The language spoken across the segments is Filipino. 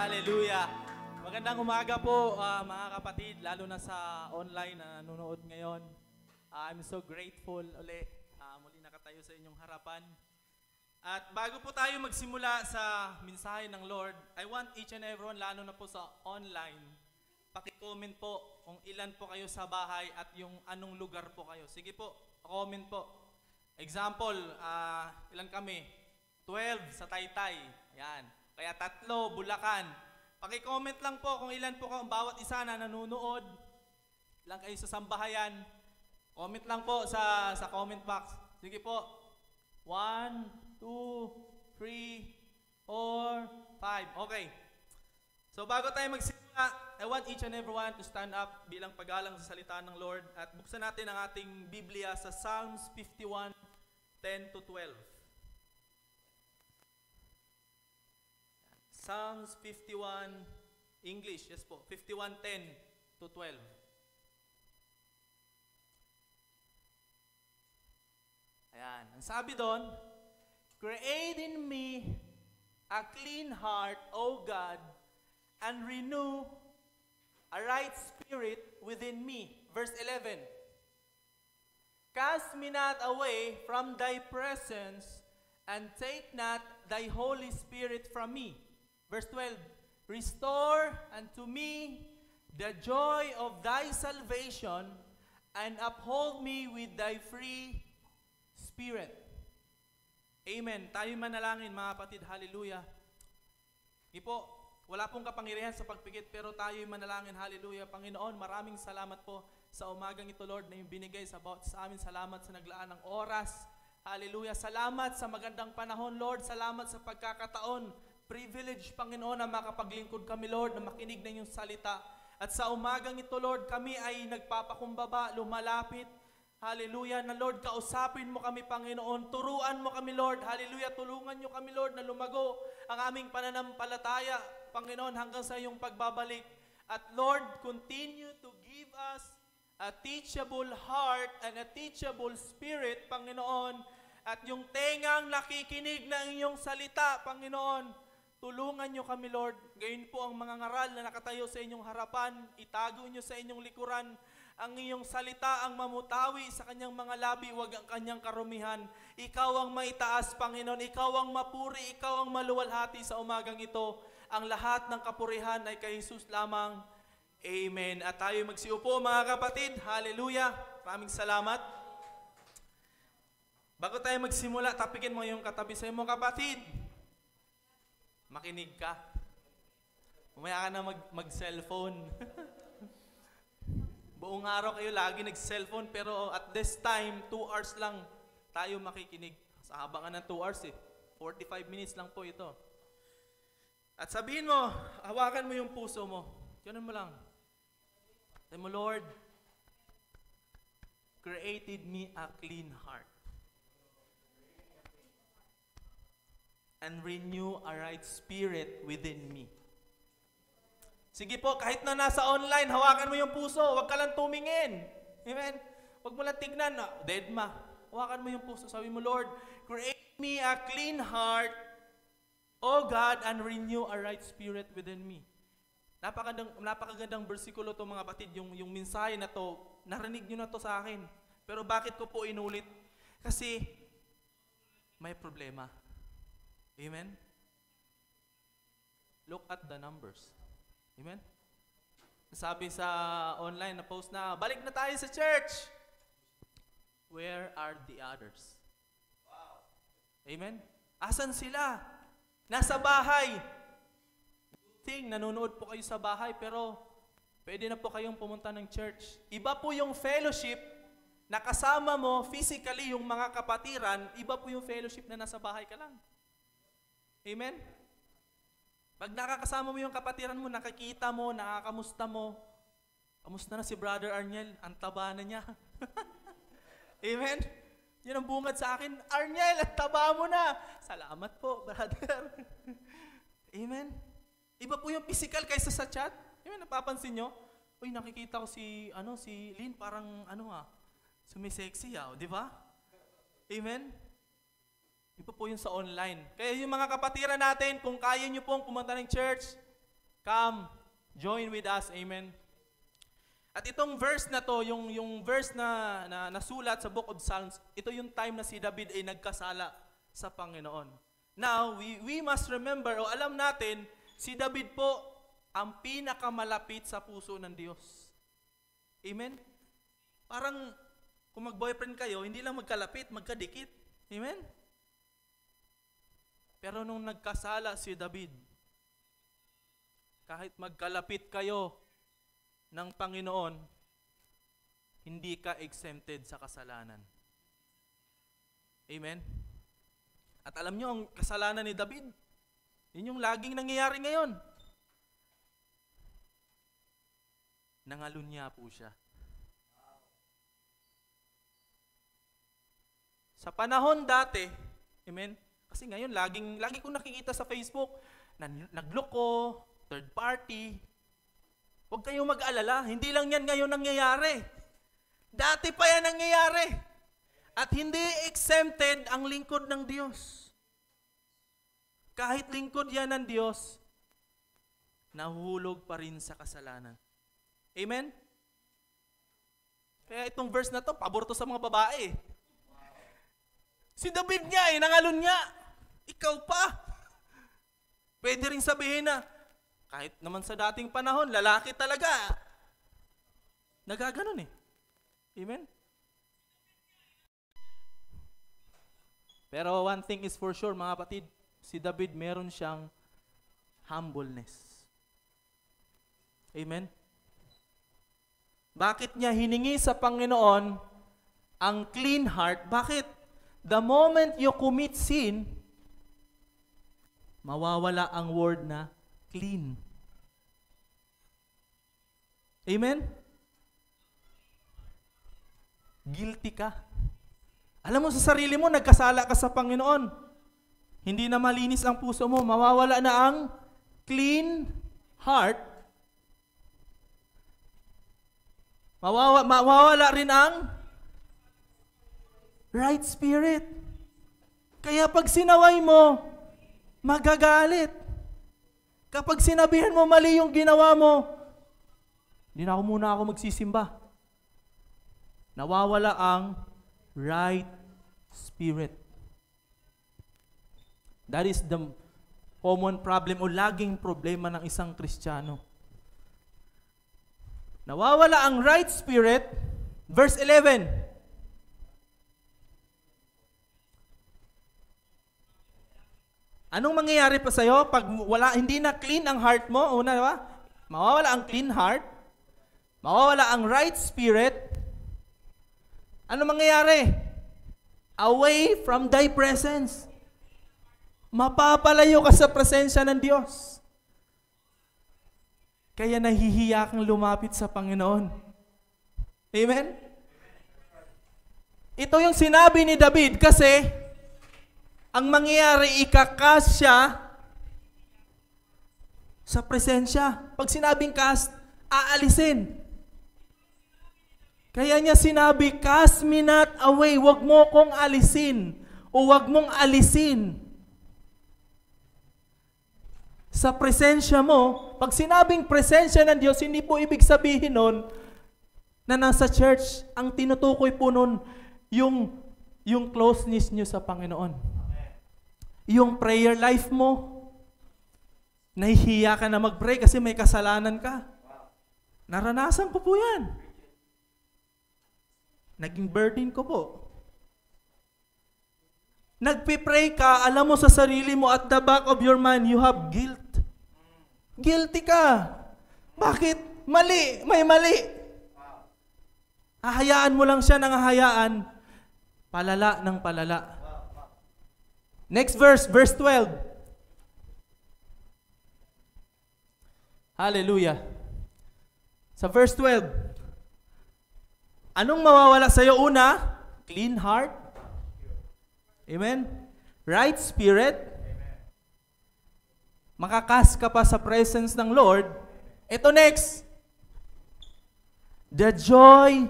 Hallelujah. Magandang umaga po ah, mga kapatid, lalo na sa online na nanonood ngayon. Ah, I'm so grateful uli. ah, muli nakatayo sa inyong harapan. At bago po tayo magsimula sa mensahe ng Lord, I want each and everyone, lalo na po sa online, paki-comment po kung ilan po kayo sa bahay at yung anong lugar po kayo. Sige po, comment po. Example, ah, ilan kami? 12 sa Taytay. Yan. Kaya tatlo, Bulacan. Paki-comment lang po kung ilan po ang bawat isa na nanonood. Ilan kayo sa sambahayan. Comment lang po sa sa comment box. Sige po. 1, 2, 3, 4, 5. Okay. So bago tayo magsimula, I want each and everyone to stand up bilang paggalang sa salita ng Lord at buksan natin ang ating Biblia sa Psalms 51, 10 to 12. Psalms 51, English, yes po, 51:10 to 12. Ayan, ang sabi doon, Create in me a clean heart, O God, and renew a right spirit within me. Verse 11. Cast me not away from thy presence, and take not thy Holy Spirit from me. Verse 12. Restore unto me the joy of thy salvation, and uphold me with thy free spirit. Amen. Tayo manalangin mga kapatid. Hallelujah. Hindi po, wala pong kapangyarihan sa pagpikit, pero tayo'y manalangin. Hallelujah. Panginoon, maraming salamat po sa umagang ito, Lord, na yung binigay sa bawat sa amin. Salamat sa naglaan ng oras. Hallelujah. Salamat sa magandang panahon, Lord. Salamat sa pagkakataon. Privilege, Panginoon, na makapaglingkod kami, Lord, na makinig ng iyong salita. At sa umagang ito, Lord, kami ay nagpapakumbaba, lumalapit, Hallelujah. Na Lord, kausapin mo kami, Panginoon. Turuan mo kami, Lord. Hallelujah. Tulungan nyo kami, Lord, na lumago ang aming pananampalataya, Panginoon, hanggang sa iyong pagbabalik. At Lord, continue to give us a teachable heart and a teachable spirit, Panginoon. At yung tengang nakikinig ng iyong salita, Panginoon, tulungan nyo kami, Lord. Gayon po ang mga ngaral na nakatayo sa inyong harapan. Itago nyo sa inyong likuran ang iyong salita ang mamutawi sa kanyang mga labi, wag ang kanyang karumihan. Ikaw ang maitaas, Panginoon. Ikaw ang mapuri, ikaw ang maluwalhati sa umagang ito. Ang lahat ng kapurihan ay kay Jesus lamang. Amen. At tayo magsiupo mga kapatid. Hallelujah. Maraming salamat. Bago tayo magsimula, tapikin mo yung katabi sa mo kapatid. Makinig ka. Umaya ka na mag, mag-cellphone. Buong araw kayo lagi nag-cellphone pero at this time, 2 hours lang tayo makikinig. Sa haba nga ng 2 hours eh. 45 minutes lang po ito. At sabihin mo, hawakan mo yung puso mo. Ganun mo lang. Sabi mo, Lord, created me a clean heart. And renew a right spirit within me. Sige po, kahit na nasa online, hawakan mo yung puso. Huwag ka lang tumingin. Amen? Huwag mo lang tignan. Ah, dead ma. Hawakan mo yung puso. Sabi mo, Lord, create me a clean heart, O God, and renew a right spirit within me. Napakagandang, napakagandang versikulo to mga batid. Yung, yung mensahe na to, narinig nyo na to sa akin. Pero bakit ko po inulit? Kasi, may problema. Amen? Look at the numbers. Amen? Sabi sa online na post na, balik na tayo sa church. Where are the others? Amen? Asan sila? Nasa bahay. Thing, nanonood po kayo sa bahay, pero pwede na po kayong pumunta ng church. Iba po yung fellowship na kasama mo physically yung mga kapatiran, iba po yung fellowship na nasa bahay ka lang. Amen? Pag nakakasama mo yung kapatiran mo, nakikita mo, nakakamusta mo, kamusta na si Brother Arniel? Ang taba na niya. Amen? Yan ang bungad sa akin, Arniel, ang taba mo na. Salamat po, brother. Amen? Iba po yung physical kaysa sa chat. Amen, napapansin nyo? Uy, nakikita ko si, ano, si Lynn, parang, ano ah, sumisexy ah, di ba? Amen? Iba po yun sa online. Kaya yung mga kapatiran natin, kung kaya nyo pong pumunta ng church, Come, join with us. Amen. At itong verse na to, yung, yung verse na, na nasulat sa Book of Psalms, ito yung time na si David ay nagkasala sa Panginoon. Now, we, we must remember, o alam natin, si David po ang pinakamalapit sa puso ng Diyos. Amen? Parang kung mag-boyfriend kayo, hindi lang magkalapit, magkadikit. Amen? Pero nung nagkasala si David, kahit magkalapit kayo ng Panginoon, hindi ka exempted sa kasalanan. Amen? At alam nyo, ang kasalanan ni David, yun yung laging nangyayari ngayon. Nangalunya po siya. Sa panahon dati, amen, kasi ngayon, laging, lagi kong nakikita sa Facebook, na nagloko, third party. Huwag kayong mag-alala, hindi lang yan ngayon nangyayari. Dati pa yan nangyayari. At hindi exempted ang lingkod ng Diyos. Kahit lingkod yan ng Diyos, nahuhulog pa rin sa kasalanan. Amen? Kaya itong verse na to, pabor to sa mga babae. Si David nga eh, nangalon niya. Ikaw pa. Pwede rin sabihin na, kahit naman sa dating panahon, lalaki talaga. Nagaganon eh. Amen? Pero one thing is for sure, mga kapatid, si David meron siyang humbleness. Amen? Bakit niya hiningi sa Panginoon ang clean heart? Bakit? The moment you commit sin, mawawala ang word na clean. Amen? Guilty ka. Alam mo sa sarili mo, nagkasala ka sa Panginoon. Hindi na malinis ang puso mo. Mawawala na ang clean heart. Mawawa, mawawala rin ang right spirit. Kaya pag sinaway mo, magagalit. Kapag sinabihan mo mali yung ginawa mo, hindi na ako muna ako magsisimba. Nawawala ang right spirit. That is the common problem o laging problema ng isang Kristiyano. Nawawala ang right spirit. Verse 11. Anong mangyayari pa sa'yo pag wala, hindi na clean ang heart mo? Una, ba? Mawawala ang clean heart. Mawawala ang right spirit. Ano mangyayari? Away from thy presence. Mapapalayo ka sa presensya ng Diyos. Kaya nahihiya kang lumapit sa Panginoon. Amen? Ito yung sinabi ni David kasi ang mangyayari, ikakas siya sa presensya. Pag sinabing cast, aalisin. Kaya niya sinabi, cast me not away. Huwag mo kong alisin. O huwag mong alisin. Sa presensya mo, pag sinabing presensya ng Diyos, hindi po ibig sabihin nun na nasa church, ang tinutukoy po nun, yung, yung closeness niyo sa Panginoon. Yung prayer life mo, nahihiya ka na mag-pray kasi may kasalanan ka. Naranasan ko po yan. Naging burden ko po. Nagpipray ka, alam mo sa sarili mo at the back of your mind, you have guilt. Guilty ka. Bakit? Mali. May mali. Hahayaan mo lang siya ng hahayaan. Palala ng palala. Next verse, verse 12. Hallelujah. Sa verse 12, anong mawawala sa iyo una? Clean heart. Amen. Right spirit. Makakas ka pa sa presence ng Lord. Ito next. The joy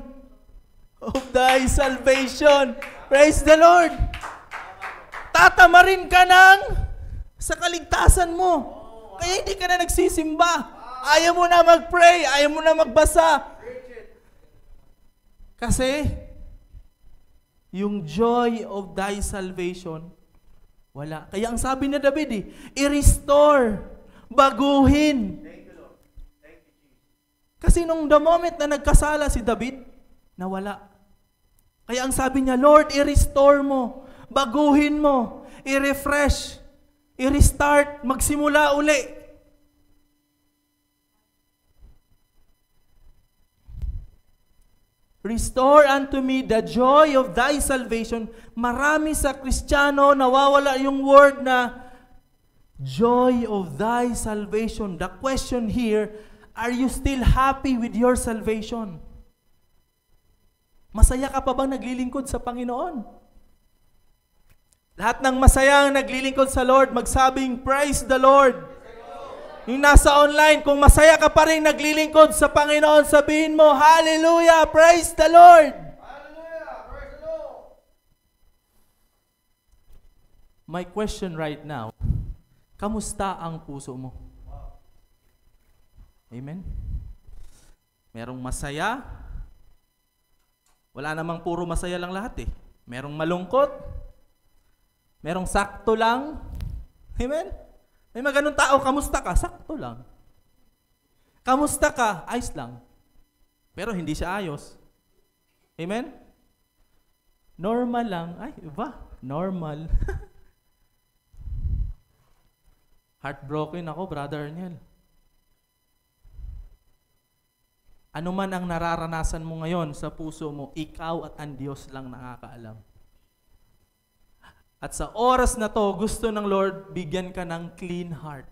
of thy salvation. Praise the Lord tatamarin ka ng sa kaligtasan mo. Kaya hindi ka na nagsisimba. Ayaw mo na mag-pray. Ayaw mo na magbasa. Kasi, yung joy of thy salvation, wala. Kaya ang sabi ni David eh, i-restore, baguhin. Kasi nung the moment na nagkasala si David, nawala. Kaya ang sabi niya, Lord, i-restore mo, baguhin mo, i-refresh, i-restart, magsimula uli. Restore unto me the joy of thy salvation. Marami sa Kristiyano nawawala yung word na joy of thy salvation. The question here, are you still happy with your salvation? Masaya ka pa bang naglilingkod sa Panginoon? Lahat ng masaya ang naglilingkod sa Lord, magsabing, Praise the Lord! Yung nasa online, kung masaya ka pa rin naglilingkod sa Panginoon, sabihin mo, Hallelujah! Praise the Lord! My question right now, kamusta ang puso mo? Amen? Merong masaya, wala namang puro masaya lang lahat eh. Merong malungkot, merong sakto lang. Amen? May mga ganun tao, kamusta ka? Sakto lang. Kamusta ka? Ayos lang. Pero hindi siya ayos. Amen? Normal lang. Ay, iba. Normal. Heartbroken ako, Brother Arniel. Ano man ang nararanasan mo ngayon sa puso mo, ikaw at ang Diyos lang nakakaalam. At sa oras na to, gusto ng Lord, bigyan ka ng clean heart.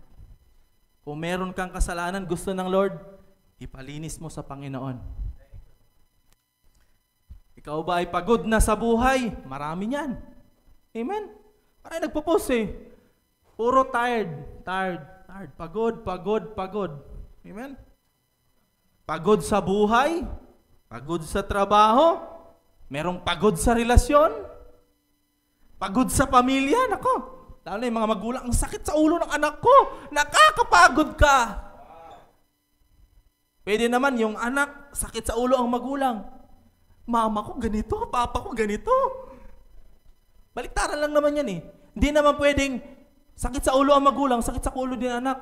Kung meron kang kasalanan, gusto ng Lord, ipalinis mo sa Panginoon. Ikaw ba ay pagod na sa buhay? Marami niyan. Amen? Ay, nagpo-post eh. Puro tired, tired, tired. Pagod, pagod, pagod. Amen? Pagod sa buhay, pagod sa trabaho, merong pagod sa relasyon, pagod sa pamilya, nako. Lalo yung mga magulang, ang sakit sa ulo ng anak ko, nakakapagod ka. Pwede naman yung anak, sakit sa ulo ang magulang. Mama ko ganito, papa ko ganito. Baliktaran lang naman yan eh. Hindi naman pwedeng sakit sa ulo ang magulang, sakit sa ulo din anak.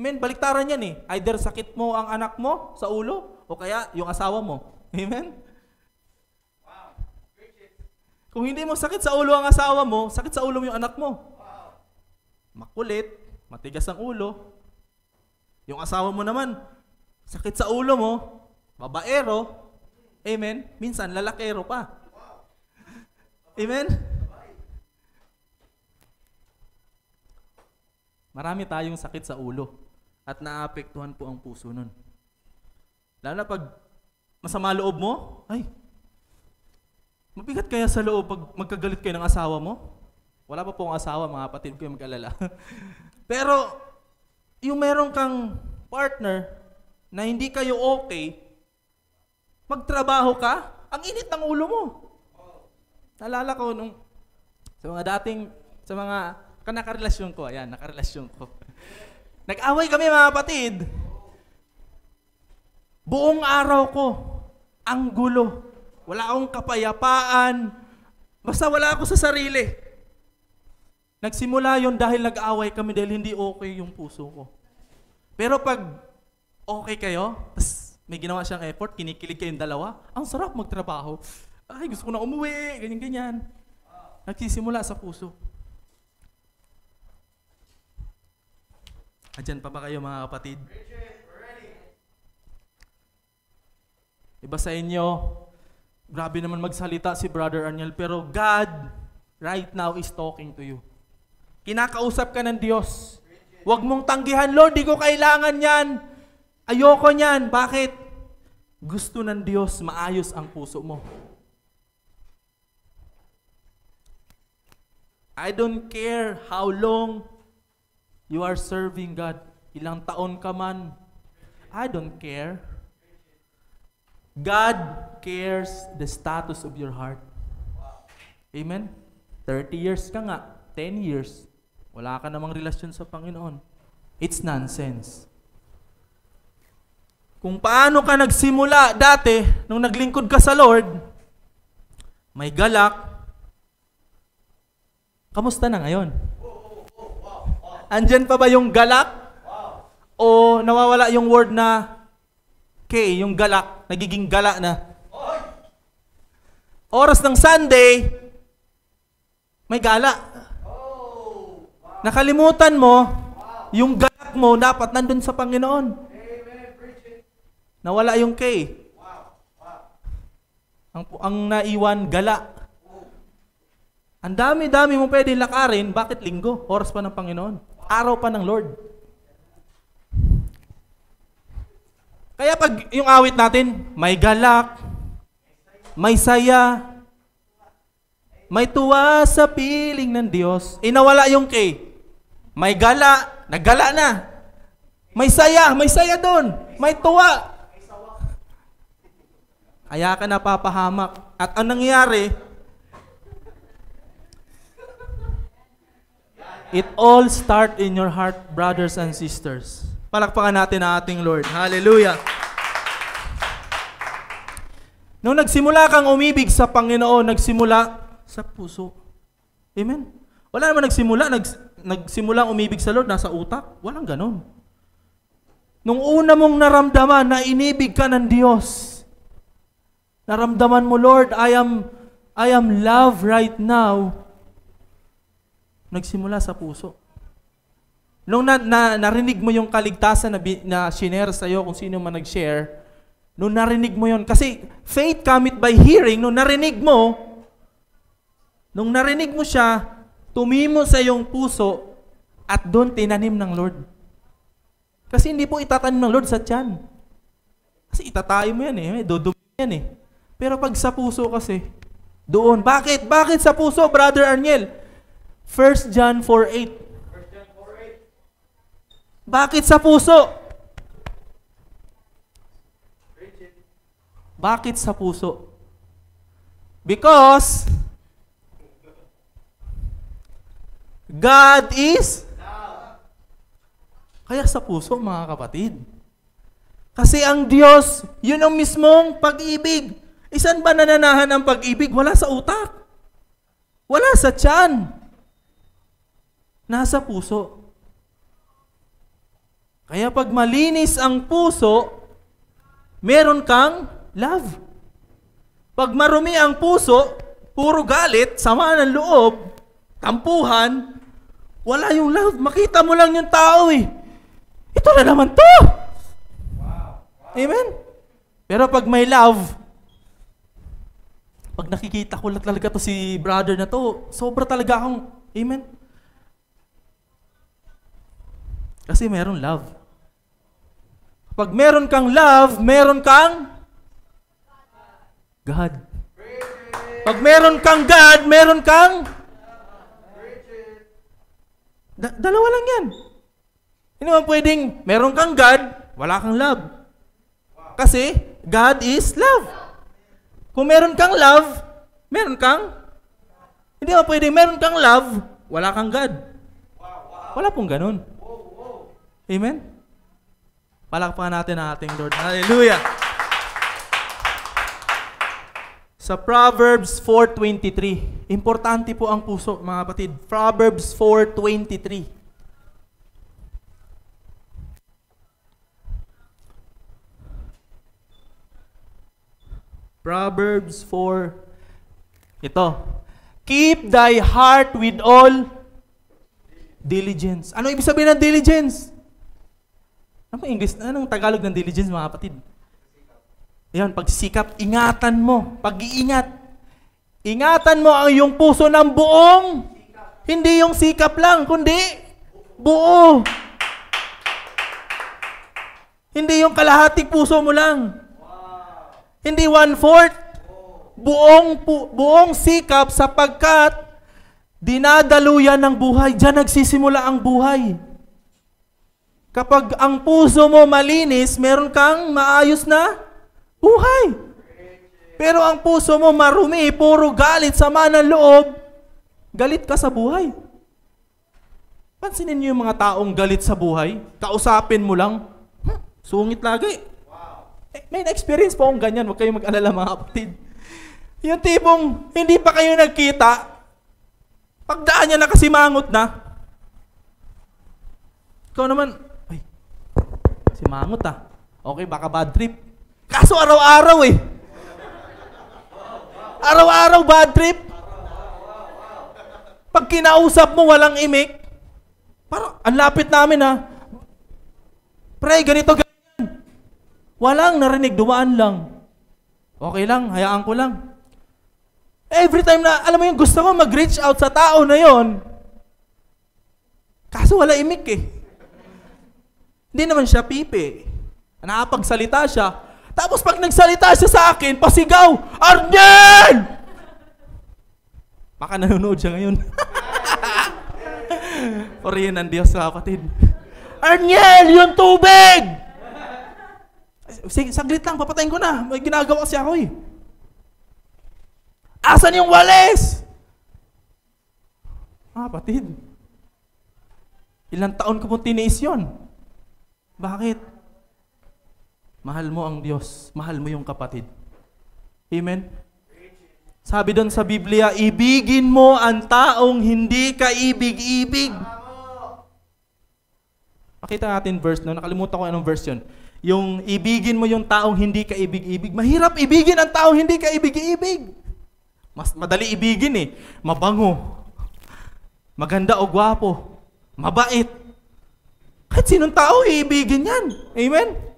Men, baliktaran yan eh. Either sakit mo ang anak mo sa ulo, o kaya yung asawa mo. Amen? Kung hindi mo sakit sa ulo ang asawa mo, sakit sa ulo mo yung anak mo. Makulit, matigas ang ulo. Yung asawa mo naman, sakit sa ulo mo, babaero. Amen? Minsan, lalakero pa. Amen? Marami tayong sakit sa ulo at naapektuhan po ang puso nun. Lalo na pag masama loob mo, ay, mabigat kaya sa loob pag magkagalit kayo ng asawa mo? Wala pa po akong asawa, mga kapatid ko yung mag-alala. Pero, yung meron kang partner na hindi kayo okay, magtrabaho ka, ang init ng ulo mo. Naalala ko nung sa mga dating, sa mga kanakarelasyon ko, ayan, nakarelasyon ko. Nag-away kami mga kapatid. Buong araw ko, ang gulo. Wala akong kapayapaan. Basta wala ako sa sarili. Nagsimula yon dahil nag-away kami dahil hindi okay yung puso ko. Pero pag okay kayo, tas may ginawa siyang effort, kinikilig kayong dalawa, ang sarap magtrabaho. Ay, gusto ko na umuwi, ganyan-ganyan. Nagsisimula sa puso. Andyan pa ba kayo mga kapatid? Iba sa inyo, grabe naman magsalita si Brother Arniel, pero God right now is talking to you. Kinakausap ka ng Diyos. Huwag mong tanggihan, Lord, di ko kailangan yan. Ayoko niyan. Bakit? Gusto ng Diyos maayos ang puso mo. I don't care how long you are serving God. Ilang taon ka man. I don't care. God cares the status of your heart. Amen? 30 years ka nga, 10 years, wala ka namang relasyon sa Panginoon. it's nonsense. Kung paano ka nagsimula dati, nung naglingkod ka sa Lord, may galak, kamusta na ngayon? Andyan pa ba yung galak? O nawawala yung word na K, yung galak, nagiging gala na? Oras ng Sunday, may gala. Nakalimutan mo, yung galak mo dapat nandun sa Panginoon. Nawala yung K. Ang, ang naiwan, gala. Ang dami-dami mo pwede lakarin, bakit linggo? Oras pa ng Panginoon. Araw pa ng Lord. Kaya pag yung awit natin, may galak, may saya, may tuwa sa piling ng Diyos. Inawala yung K. May gala, naggala na. May saya, may saya doon. May tuwa. Kaya ka napapahamak. At ang nangyayari, it all start in your heart, brothers and sisters. Palakpakan natin ang ating Lord. Hallelujah. Nung nagsimula kang umibig sa Panginoon, nagsimula sa puso. Amen? Wala naman nagsimula, nags, nagsimula umibig sa Lord, nasa utak. Walang ganon. Nung una mong naramdaman na inibig ka ng Diyos, naramdaman mo, Lord, I am, I am love right now, nagsimula sa puso. Nung na, na, narinig mo yung kaligtasan na, na shinare sa'yo, kung sino man nag-share, nung narinig mo yon kasi faith cometh by hearing, nung narinig mo, nung narinig mo siya, tumimo sa iyong puso, at doon tinanim ng Lord. Kasi hindi po itatanim ng Lord sa tiyan. Kasi itatayo mo yan eh, dudumi yan eh. Pero pag sa puso kasi, doon. Bakit? Bakit sa puso, Brother Arniel? 1 John 4.8 Bakit sa puso? Bakit sa puso? Because God is Kaya sa puso, mga kapatid. Kasi ang Diyos, yun ang mismong pag-ibig. Isan ba nananahan ang pag-ibig? Wala sa utak. Wala sa tiyan. Nasa puso. Kaya pag malinis ang puso, meron kang love. Pag marumi ang puso, puro galit, sama ng loob, tampuhan, wala yung love. Makita mo lang yung tao eh. Ito na naman to. Amen? Pero pag may love, pag nakikita ko lang talaga to si brother na to, sobra talaga akong, amen? Kasi meron love. Pag meron kang love, meron kang God. Pag meron kang God, meron kang da- dalawa lang yan. Hindi naman pwedeng meron kang God, wala kang love. Kasi God is love. Kung meron kang love, meron kang hindi naman pwedeng meron kang love, wala kang God. Wala pong ganun. Amen? Palakpakan natin ang ating Lord. Hallelujah! Sa Proverbs 4.23, importante po ang puso, mga kapatid. Proverbs 4.23. Proverbs 4. Ito. Keep thy heart with all diligence. Ano ibig sabihin ng diligence? Ano English? Anong Tagalog ng diligence, mga kapatid? Yan, pagsikap, ingatan mo. Pag-iingat. Ingatan mo ang iyong puso ng buong. Hindi yung sikap lang, kundi buo. Hindi yung kalahating puso mo lang. Hindi one-fourth. Buong, pu- buong sikap sapagkat dinadaluyan ng buhay. Diyan nagsisimula ang buhay. Kapag ang puso mo malinis, meron kang maayos na buhay. Pero ang puso mo marumi, puro galit, sama ng loob, galit ka sa buhay. Pansinin niyo yung mga taong galit sa buhay, kausapin mo lang, hmm, sungit lagi. Eh, may na-experience po akong ganyan, huwag kayong mag-alala mga kapatid. Yung tipong hindi pa kayo nagkita, pagdaan niya na kasi mangot na. Ikaw naman, ay, si mangot ah. Okay, baka bad trip. Kaso araw-araw eh. Araw-araw bad trip. Pag kinausap mo walang imik, parang ang lapit namin ha. Pre, ganito ganyan. Walang narinig, dumaan lang. Okay lang, hayaan ko lang. Every time na, alam mo yung gusto ko mag-reach out sa tao na yon. Kaso wala imik eh. Hindi naman siya pipi. Nakapagsalita siya. Tapos pag nagsalita siya sa akin, pasigaw, Arnel! Baka nanonood siya ngayon. Purihin ng Diyos kapatid. Arnel, yung tubig! Sige, saglit lang, papatayin ko na. May ginagawa kasi ako eh. Asan yung walis? Ah, kapatid. Ilang taon ko pong tiniis yun. Bakit? Mahal mo ang Diyos. Mahal mo yung kapatid. Amen? Sabi doon sa Biblia, ibigin mo ang taong hindi ka ibig-ibig. Pakita natin verse, no? nakalimutan ko anong verse yun. Yung ibigin mo yung taong hindi ka ibig-ibig. Mahirap ibigin ang taong hindi ka ibig-ibig. Mas madali ibigin eh. Mabango. Maganda o gwapo. Mabait. Kahit sinong tao iibigin yan. Amen?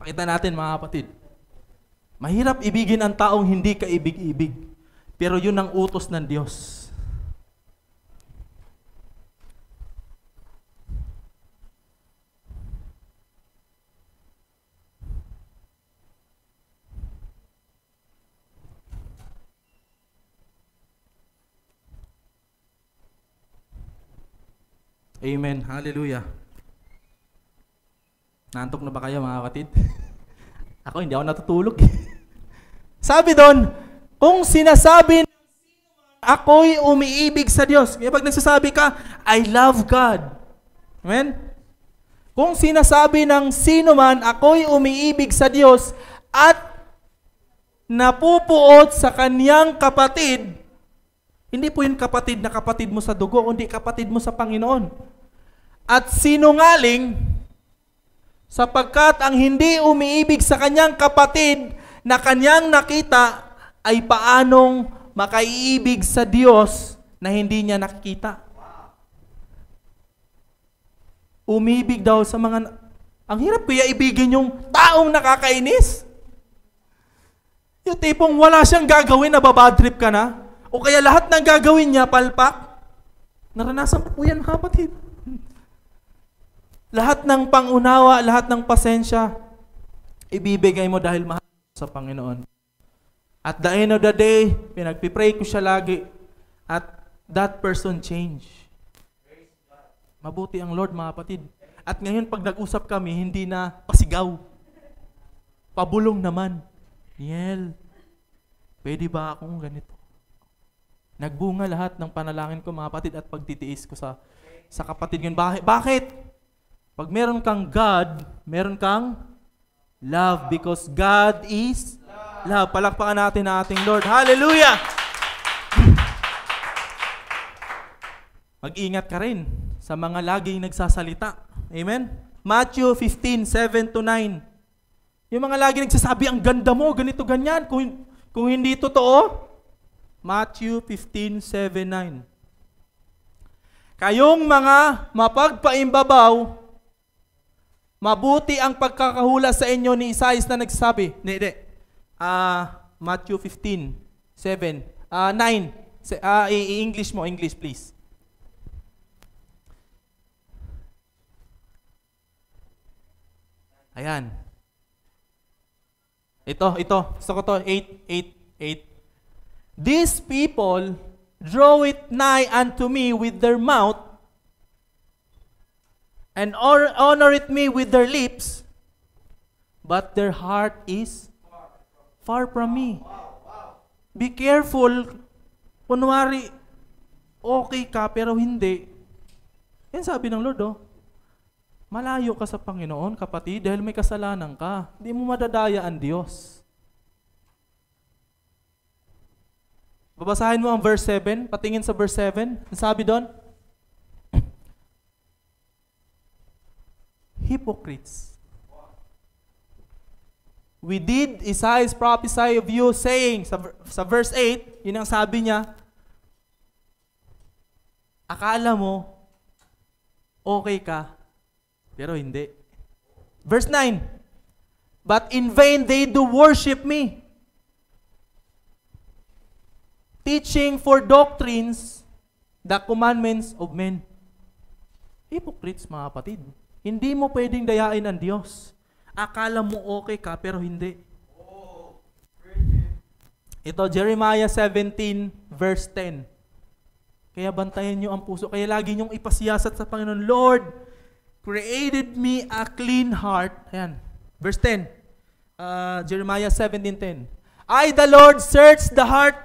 Pakita natin mga kapatid. Mahirap ibigin ang taong hindi ka ibig-ibig. Pero yun ang utos ng Diyos. Amen. Hallelujah. Nantok na ba kayo mga kapatid? ako hindi ako natutulog. Sabi doon, kung sinasabi ako'y umiibig sa Diyos. Kaya pag nagsasabi ka, I love God. Amen? Kung sinasabi ng sino man, ako'y umiibig sa Diyos at napupuot sa kaniyang kapatid, hindi po yung kapatid na kapatid mo sa dugo, kundi kapatid mo sa Panginoon. At sinungaling, sapagkat ang hindi umiibig sa kanyang kapatid na kanyang nakita ay paanong makaiibig sa Diyos na hindi niya nakikita. Umibig daw sa mga... Ang hirap kaya ibigin yung taong nakakainis. Yung tipong wala siyang gagawin na babadrip ka na. O kaya lahat ng gagawin niya, palpak. Naranasan po yan, kapatid. Lahat ng pangunawa, lahat ng pasensya, ibibigay mo dahil mahal sa Panginoon. At the end of the day, pinagpipray ko siya lagi. At that person change. Mabuti ang Lord, mga kapatid. At ngayon, pag nag-usap kami, hindi na pasigaw. Pabulong naman. Niel, pwede ba akong ganito? Nagbunga lahat ng panalangin ko mga kapatid at pagtitiis ko sa sa kapatid yun. Bakit? Bakit? Pag meron kang God, meron kang love because God is love. Palakpakan natin ang ating Lord. Hallelujah! Mag-ingat ka rin sa mga laging nagsasalita. Amen? Matthew 15, 7 to 9. Yung mga lagi nagsasabi, ang ganda mo, ganito, ganyan. Kung, kung hindi totoo, Matthew 15:7 9. Kayong mga mapagpaimbabaw, mabuti ang pagkakahula sa inyo ni Isaiah na nagsasabi. Hindi, hindi. Uh, Matthew 15, 7, uh, 9. Uh, i-English mo, English please. Ayan. Ito, ito. Gusto ko to. 8, 8, 8. These people draw it nigh unto me with their mouth and honor it me with their lips, but their heart is far from me. Be careful. Kunwari, okay ka pero hindi. Yan sabi ng Lord, oh. Malayo ka sa Panginoon, kapatid, dahil may kasalanan ka. Hindi mo madadaya ang Diyos. Babasahin mo ang verse 7, patingin sa verse 7. Ang sabi doon? Hypocrites. We did Isaiah's prophesy of you saying, sa, sa verse 8, yun ang sabi niya, akala mo, okay ka, pero hindi. Verse 9, But in vain they do worship me, teaching for doctrines the commandments of men. Hypocrites, mga kapatid. Hindi mo pwedeng dayain ang Diyos. Akala mo okay ka, pero hindi. Ito, Jeremiah 17, verse 10. Kaya bantayan nyo ang puso. Kaya lagi nyong ipasiyasat sa Panginoon, Lord, created me a clean heart. Ayan, verse 10. Uh, Jeremiah 17.10. I, the Lord, search the heart.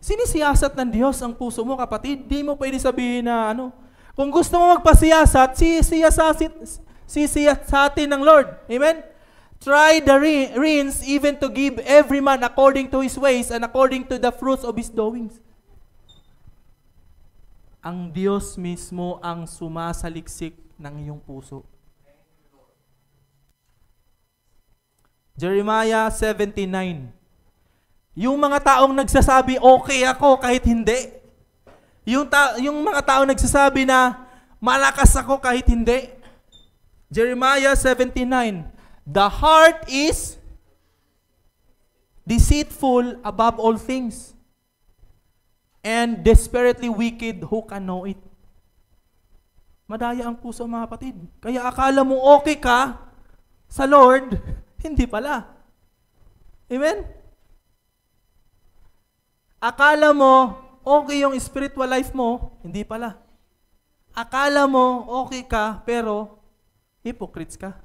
Sinisiyasat ng Diyos ang puso mo, kapatid. Di mo pwede sabihin na ano. Kung gusto mo magpasiyasat, sisiyasatin, sisiyasatin ng Lord. Amen? Try the reins even to give every man according to his ways and according to the fruits of his doings. Ang Diyos mismo ang sumasaliksik ng iyong puso. Jeremiah 79. Yung mga taong nagsasabi, okay ako kahit hindi. Yung, ta- yung mga taong nagsasabi na, malakas ako kahit hindi. Jeremiah 79. The heart is deceitful above all things and desperately wicked who can know it. Madaya ang puso mga kapatid. Kaya akala mo okay ka sa Lord, hindi pala. Amen? Akala mo, okay yung spiritual life mo, hindi pala. Akala mo, okay ka, pero hypocrites ka.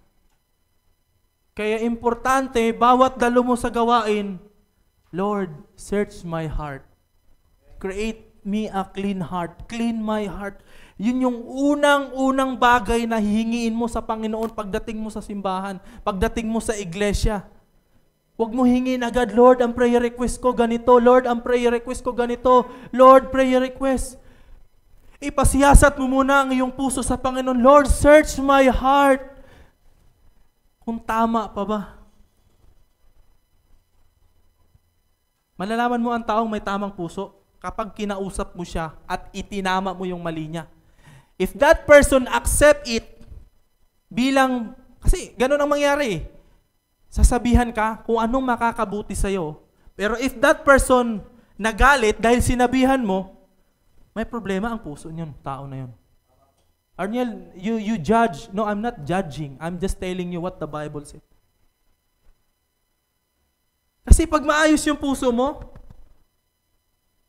Kaya importante, bawat dalo mo sa gawain, Lord, search my heart. Create me a clean heart. Clean my heart. Yun yung unang-unang bagay na hihingiin mo sa Panginoon pagdating mo sa simbahan, pagdating mo sa iglesia. Huwag mo hingin agad, Lord, ang prayer request ko ganito. Lord, ang prayer request ko ganito. Lord, prayer request. Ipasiyasat mo muna ang iyong puso sa Panginoon. Lord, search my heart. Kung tama pa ba? Malalaman mo ang taong may tamang puso kapag kinausap mo siya at itinama mo yung mali niya. If that person accept it bilang, kasi ganun ang mangyari eh sasabihan ka kung anong makakabuti sa'yo. Pero if that person nagalit dahil sinabihan mo, may problema ang puso niyon, tao na yun. Arniel, you, you judge. No, I'm not judging. I'm just telling you what the Bible said. Kasi pag maayos yung puso mo,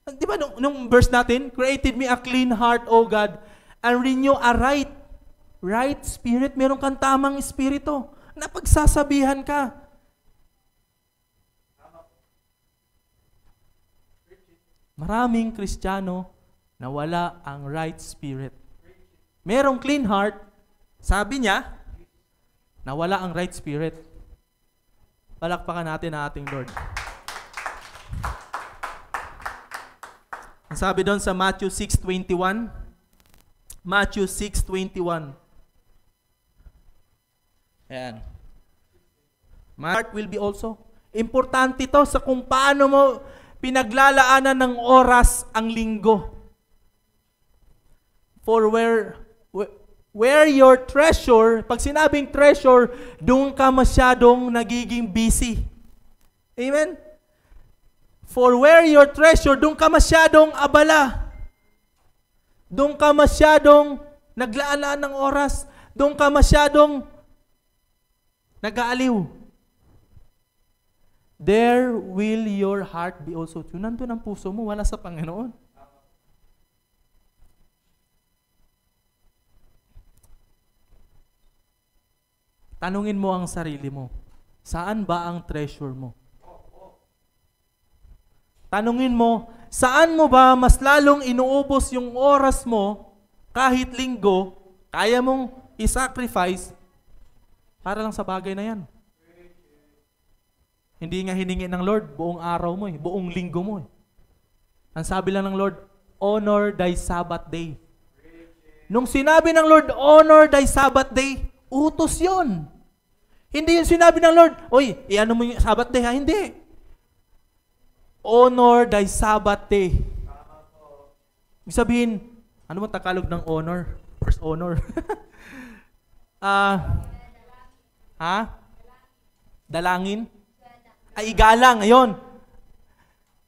di ba nung, nung verse natin, created me a clean heart, O God, and renew a right, right spirit. Meron kang tamang espiritu na pagsasabihan ka. Maraming Kristiyano na wala ang right spirit. Merong clean heart, sabi niya, na wala ang right spirit. Palakpakan natin ang ating Lord. Ang sabi doon sa Matthew 6.21, Matthew 6.21, Ayan. Heart will be also. Importante to sa kung paano mo pinaglalaanan ng oras ang linggo. For where, where your treasure, pag sinabing treasure, doon ka masyadong nagiging busy. Amen? For where your treasure, doon ka masyadong abala. Doon ka masyadong naglaan ng oras. Doon ka masyadong nag-aaliw. There will your heart be also true. Nandun ang puso mo, wala sa Panginoon. Tanungin mo ang sarili mo, saan ba ang treasure mo? Tanungin mo, saan mo ba mas lalong inuubos yung oras mo kahit linggo, kaya mong i-sacrifice para lang sa bagay na yan. Hindi nga hiningi ng Lord buong araw mo eh, buong linggo mo eh. Ang sabi lang ng Lord, honor thy Sabbath day. Nung sinabi ng Lord, honor thy Sabbath day, utos yon. Hindi yung sinabi ng Lord, oy, iano mo yung Sabbath day ha? Hindi. Honor thy Sabbath day. Ibig sabihin, ano mo Tagalog ng honor? First honor. Ah, ha? Dalangin? Ay, igalang. Ayun.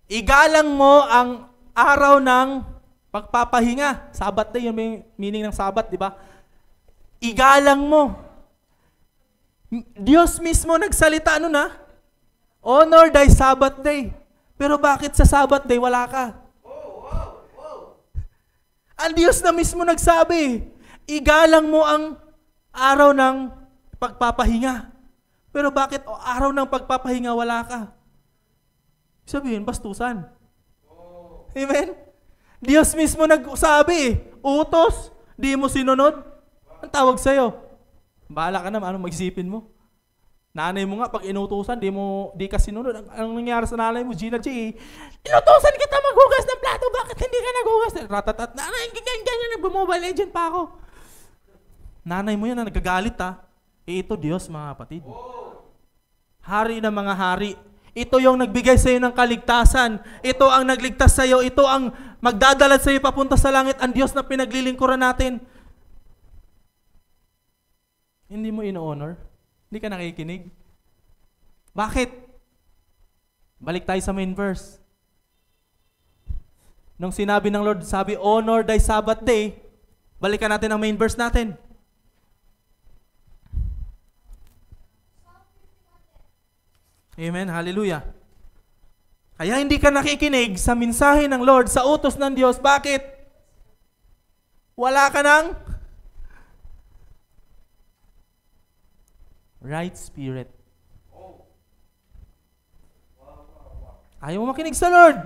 Igalang mo ang araw ng pagpapahinga. Sabat day, yun may meaning ng sabat, di ba? Igalang mo. Diyos mismo nagsalita ano na? Honor thy Sabbath day. Pero bakit sa Sabbath day wala ka? Ang Diyos na mismo nagsabi, igalang mo ang araw ng pagpapahinga. Pero bakit o araw ng pagpapahinga wala ka? Sabihin, bastusan. Amen? Diyos mismo nagsabi, utos, di mo sinunod. Ang tawag sa'yo, bahala ka na, anong mag-isipin mo? Nanay mo nga, pag inutusan, di mo, di ka sinunod. Ang, ang nangyari sa nanay mo, Gina G, inutusan kita maghugas ng plato, bakit hindi ka naghugas? Ratatat, nanay, ganyan, ganyan, bumobile legend pa ako. Nanay mo yan na nagagalit ha. Eh, ito Diyos, mga kapatid. Hari ng mga hari. Ito yung nagbigay sa iyo ng kaligtasan. Ito ang nagligtas sa iyo. Ito ang magdadala sa iyo papunta sa langit. Ang Diyos na pinaglilingkuran natin. Hindi mo in-honor. Hindi ka nakikinig. Bakit? Balik tayo sa main verse. Nung sinabi ng Lord, sabi, honor thy Sabbath day, balikan natin ang main verse natin. Amen. Hallelujah. Kaya hindi ka nakikinig sa mensahe ng Lord, sa utos ng Diyos. Bakit? Wala ka ng right spirit. Ayaw mo makinig sa Lord.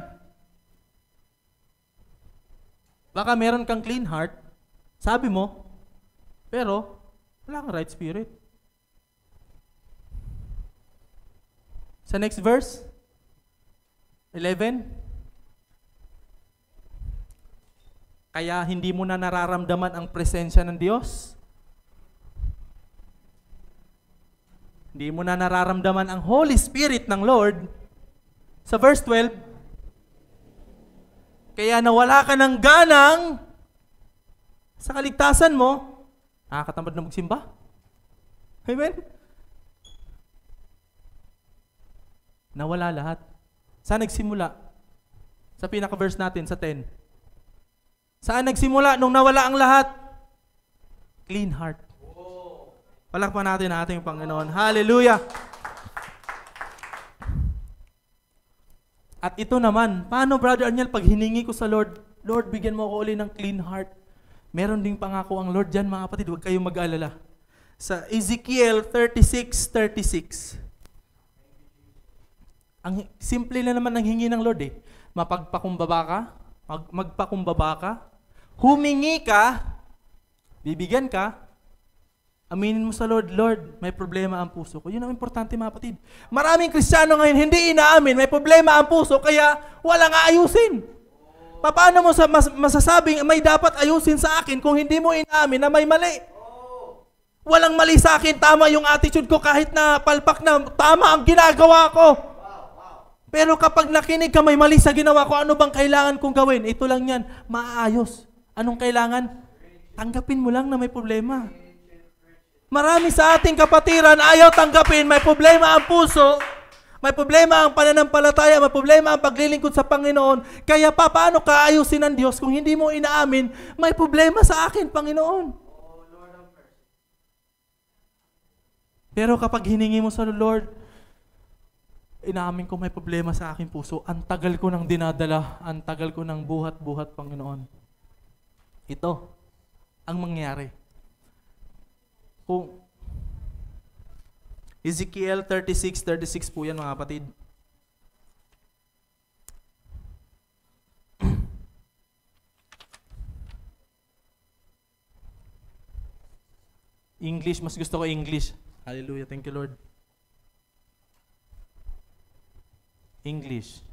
Baka meron kang clean heart, sabi mo, pero wala kang right spirit. Sa next verse, 11. Kaya hindi mo na nararamdaman ang presensya ng Diyos. Hindi mo na nararamdaman ang Holy Spirit ng Lord. Sa verse 12, kaya nawala ka ng ganang sa kaligtasan mo, nakakatamad na magsimba. Amen? Nawala lahat. Saan nagsimula? Sa pinaka-verse natin, sa 10. Saan nagsimula nung nawala ang lahat? Clean heart. Palakpan natin ang ating Panginoon. Hallelujah! At ito naman, paano Brother Arniel, pag hiningi ko sa Lord, Lord, bigyan mo ako uli ng clean heart. Meron ding pangako ang Lord dyan, mga kapatid, huwag kayong mag-alala. Sa Ezekiel 36:36. Ang simple na naman ang hingi ng Lord eh. Mapagpakumbaba ka, mag, magpakumbaba ka, humingi ka, bibigyan ka, aminin mo sa Lord, Lord, may problema ang puso ko. Yun ang importante mga kapatid. Maraming Kristiyano ngayon hindi inaamin, may problema ang puso, kaya walang aayusin. Paano mo sa mas, masasabing may dapat ayusin sa akin kung hindi mo inaamin na may mali? Walang mali sa akin, tama yung attitude ko kahit na palpak na tama ang ginagawa ko. Pero kapag nakinig ka may mali sa ginawa ko, ano bang kailangan kong gawin? Ito lang yan, maayos. Anong kailangan? Tanggapin mo lang na may problema. Marami sa ating kapatiran ayaw tanggapin, may problema ang puso, may problema ang pananampalataya, may problema ang paglilingkod sa Panginoon. Kaya pa, paano kaayusin ng Diyos kung hindi mo inaamin, may problema sa akin, Panginoon. Pero kapag hiningi mo sa Lord, inaamin ko may problema sa aking puso, ang tagal ko nang dinadala, ang tagal ko nang buhat-buhat, Panginoon. Ito, ang mangyari. Kung Ezekiel 36, 36 po yan mga kapatid. English, mas gusto ko English. Hallelujah, thank you Lord. English.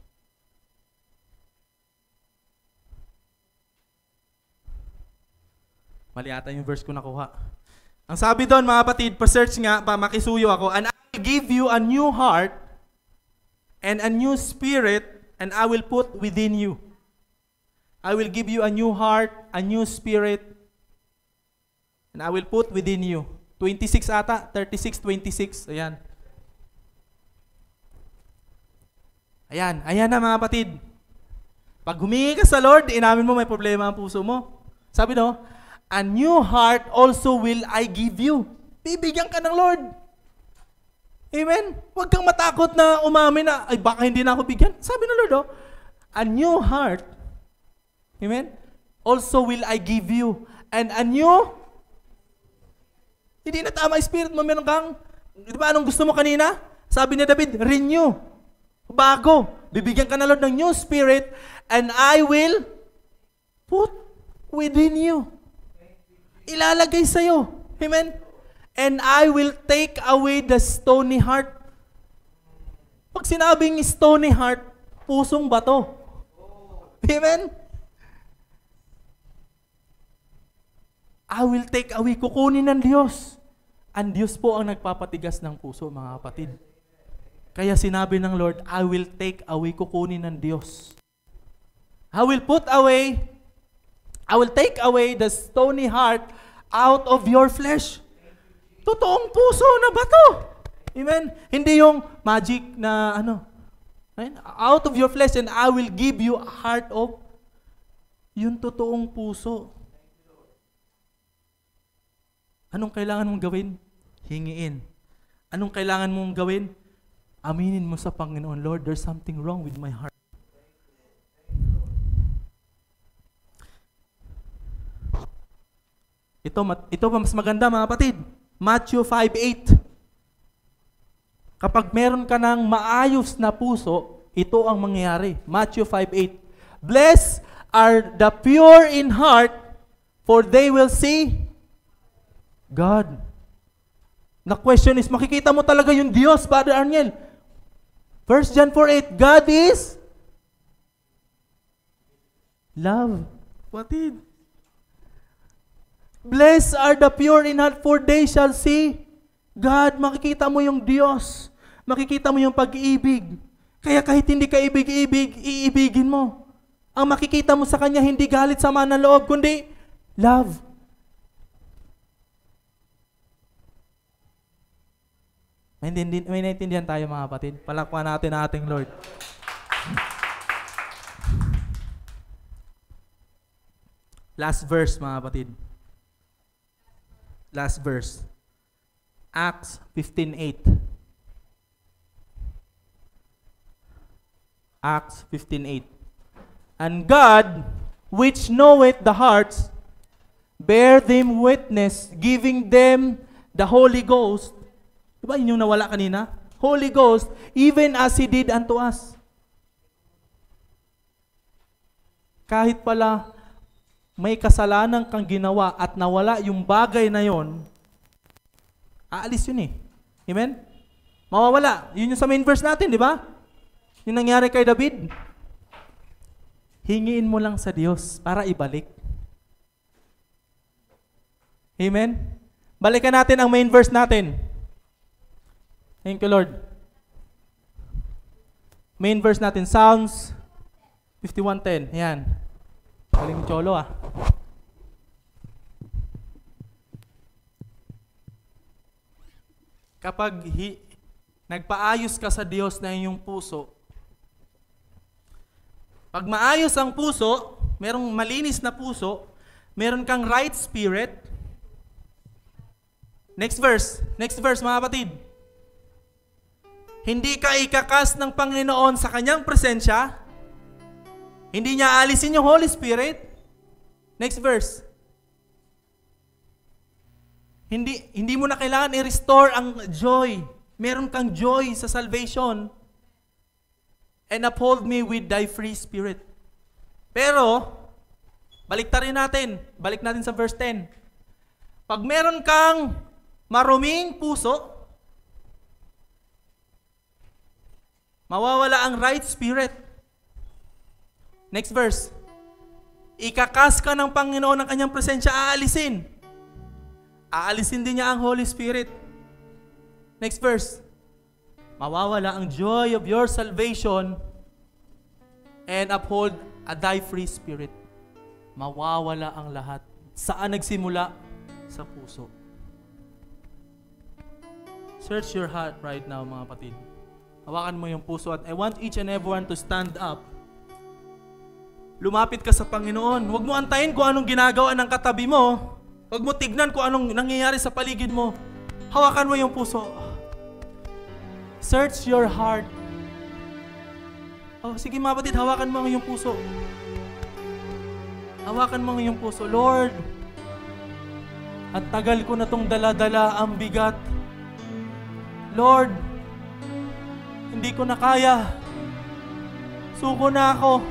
Mali ata yung verse ko nakuha. Ang sabi doon, mga kapatid, pa-search nga, pa makisuyo ako, and I give you a new heart and a new spirit, and I will put within you. I will give you a new heart, a new spirit, and I will put within you. 26 ata, 36, 26, ayan. Ayan, ayan na mga kapatid. Pag humingi ka sa Lord, inamin mo may problema ang puso mo. Sabi no, a new heart also will I give you. Bibigyan ka ng Lord. Amen? Huwag kang matakot na umamin na, ay baka hindi na ako bigyan. Sabi ng Lord, oh, a new heart, amen, also will I give you. And a new, hindi na tama spirit mo, meron kang, di ba anong gusto mo kanina? Sabi ni David, renew. Bago. Bibigyan ka na Lord ng new spirit, and I will put within you. Ilalagay sa'yo. Amen? And I will take away the stony heart. Pag sinabing stony heart, pusong bato. Amen? I will take away, kukunin ng Diyos. Ang Diyos po ang nagpapatigas ng puso, mga kapatid. Kaya sinabi ng Lord, I will take away, kukunin ng Diyos. I will put away, I will take away the stony heart out of your flesh. Totoong puso na bato. Amen? Hindi yung magic na ano. Amen? Out of your flesh and I will give you a heart of yung totoong puso. Anong kailangan mong gawin? Hingiin. Anong kailangan mong gawin? Aminin mo sa Panginoon, Lord, there's something wrong with my heart. Ito, ito mas maganda mga kapatid. Matthew 5.8 Kapag meron ka ng maayos na puso, ito ang mangyayari. Matthew 5.8 Blessed are the pure in heart, for they will see God. The question is, makikita mo talaga yung Diyos, Father Arniel. 1 John 4.8 God is love. Kapatid. Blessed are the pure in heart, for they shall see God. Makikita mo yung Diyos. Makikita mo yung pag-ibig. Kaya kahit hindi ka ibig-ibig, iibigin mo. Ang makikita mo sa Kanya, hindi galit sama ng loob, kundi love. May, naintindihan, may naintindihan tayo mga kapatid. Palakpan natin ang ating Lord. Last verse mga kapatid. Last verse. Acts 15.8. Acts 15.8. And God, which knoweth the hearts, bear them witness, giving them the Holy Ghost. Diba yun yung nawala kanina? Holy Ghost, even as He did unto us. Kahit pala may kasalanan kang ginawa at nawala yung bagay na yon, aalis yun eh. Amen? Mawawala. Yun yung sa main verse natin, di ba? Yung nangyari kay David. Hingiin mo lang sa Diyos para ibalik. Amen? Balikan natin ang main verse natin. Thank you, Lord. Main verse natin, Psalms 51.10. Ayan. Galing cholo ah. Kapag hi, nagpaayos ka sa Diyos na iyong puso, pag maayos ang puso, merong malinis na puso, meron kang right spirit. Next verse. Next verse mga kapatid. Hindi ka ikakas ng Panginoon sa kanyang presensya, hindi niya alisin yung Holy Spirit. Next verse. Hindi hindi mo na kailangan i-restore ang joy. Meron kang joy sa salvation. And uphold me with thy free spirit. Pero, balik rin natin. Balik natin sa verse 10. Pag meron kang maruming puso, mawawala ang right spirit. Next verse. Ikakas ka ng Panginoon ng kanyang presensya, aalisin. Aalisin din niya ang Holy Spirit. Next verse. Mawawala ang joy of your salvation and uphold a thy free spirit. Mawawala ang lahat. Saan nagsimula? Sa puso. Search your heart right now, mga kapatid. Hawakan mo yung puso at I want each and everyone to stand up. Lumapit ka sa Panginoon. Huwag mo antayin kung anong ginagawa ng katabi mo. Huwag mo tignan kung anong nangyayari sa paligid mo. Hawakan mo yung puso. Search your heart. Oh, sige mga kapatid, hawakan mo ang iyong puso. Hawakan mo ang iyong puso. Lord, ang tagal ko na tong dala-dala ang bigat. Lord, hindi ko na kaya. Suko na ako.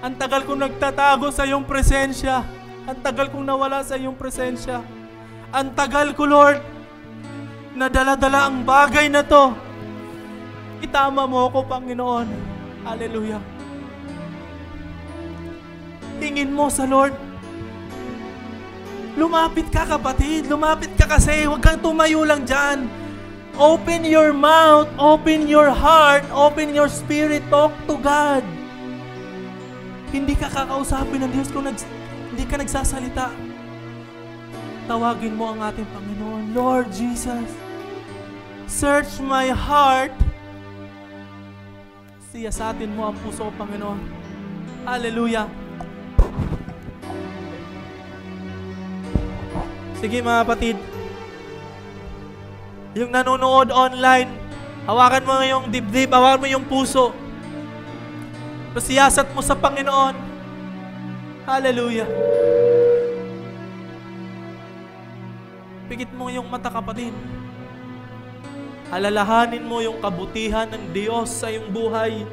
Ang tagal kong nagtatago sa iyong presensya. Ang tagal kong nawala sa iyong presensya. Ang tagal ko, Lord, na dala-dala ang bagay na to. Itama mo ako, Panginoon. Hallelujah. Tingin mo sa Lord. Lumapit ka, kapatid. Lumapit ka kasi. Huwag kang tumayo lang dyan. Open your mouth, open your heart, open your spirit, talk to God. Hindi ka kakausapin ng Diyos kung nags- hindi ka nagsasalita. Tawagin mo ang ating Panginoon, Lord Jesus, search my heart. Siyasatin mo ang puso, Panginoon. Hallelujah. Sige mga kapatid, yung nanonood online, hawakan mo yung dibdib, hawakan mo yung puso. Pasiyasat mo sa Panginoon. Hallelujah. Pigit mo yung mata kapatid. Alalahanin mo yung kabutihan ng Diyos sa iyong buhay.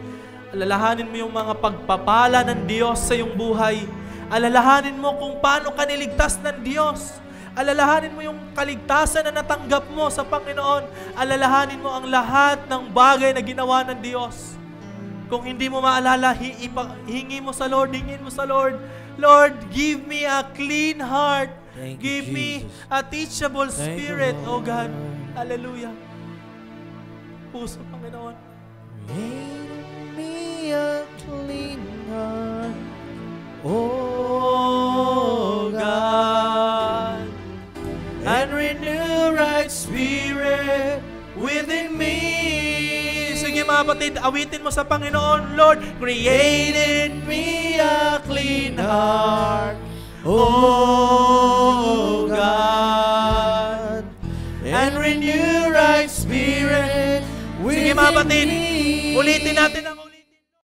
Alalahanin mo yung mga pagpapala ng Diyos sa iyong buhay. Alalahanin mo kung paano ka niligtas ng Diyos. Alalahanin mo yung kaligtasan na natanggap mo sa Panginoon. Alalahanin mo ang lahat ng bagay na ginawa ng Diyos. Kung hindi mo maalala, hingi mo sa Lord, hingin mo sa Lord, Lord, give me a clean heart. Thank you, give me Jesus. a teachable Thank you, spirit, O God. Lord. Hallelujah. Puso, Panginoon. Create me a clean heart, Oh God, spirit within me. Sige mga kapatid, awitin mo sa Panginoon, Lord, created me a clean heart. Oh God, and renew right spirit within Sige mga kapatid, ulitin natin ang ulit.